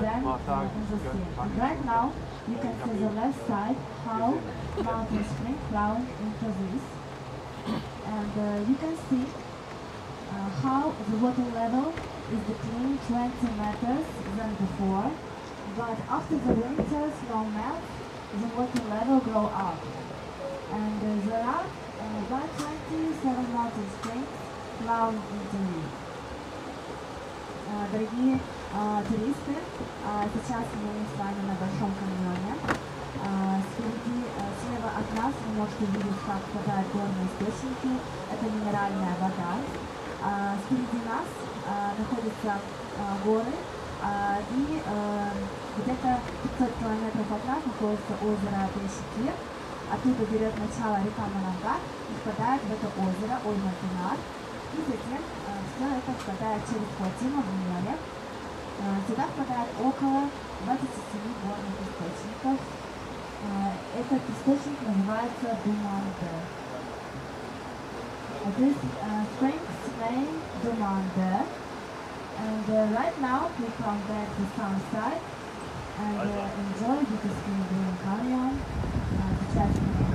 then uh, in the sea. And right now you can see the left side how mountain spring flow into this. And uh, you can see uh, how the water level is declining 20 meters than before. But after the winter snow melts, the water level grow up. And uh, there are uh, about 27 mountain springs flowing into it. А, Дорогие а, туристы, а, сейчас мы с вами на Большом каньоне. А, Впереди, а, слева от нас вы можете видеть, как впадают горные источники. Это минеральная вода. А, Впереди нас а, находятся а, горы. а, И а, где-то 500 километров от нас находится озеро Пешикир. Оттуда берет начало река Манангар и впадает в это озеро Ой-Мартинар. И затем все это впадает через плотину в море. Э, Сюда впадает около 27 горных источников. Э, Этот источник называется Думанде. This uh, springs name Dumande. And uh, right now we come back to Sunside and uh, enjoy because we're doing canyon. Uh, сейчас мы